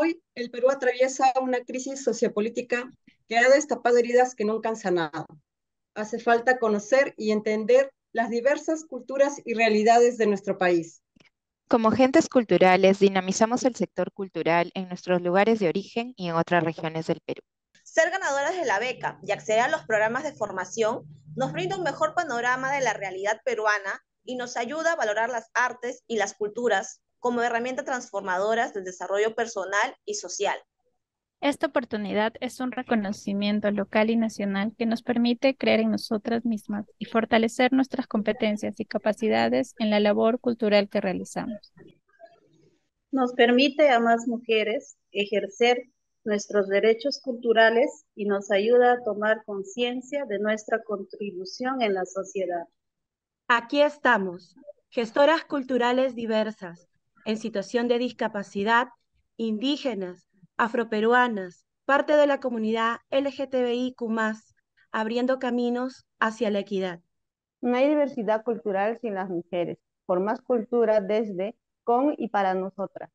Hoy el Perú atraviesa una crisis sociopolítica que ha destapado heridas que nunca han sanado. Hace falta conocer y entender las diversas culturas y realidades de nuestro país. Como agentes culturales, dinamizamos el sector cultural en nuestros lugares de origen y en otras regiones del Perú. Ser ganadoras de la beca y acceder a los programas de formación nos brinda un mejor panorama de la realidad peruana y nos ayuda a valorar las artes y las culturas como herramientas transformadoras del desarrollo personal y social. Esta oportunidad es un reconocimiento local y nacional que nos permite creer en nosotras mismas y fortalecer nuestras competencias y capacidades en la labor cultural que realizamos. Nos permite a más mujeres ejercer nuestros derechos culturales y nos ayuda a tomar conciencia de nuestra contribución en la sociedad. Aquí estamos, gestoras culturales diversas, en situación de discapacidad, indígenas, afroperuanas, parte de la comunidad LGTBIQ, abriendo caminos hacia la equidad. No hay diversidad cultural sin las mujeres, por más cultura desde, con y para nosotras.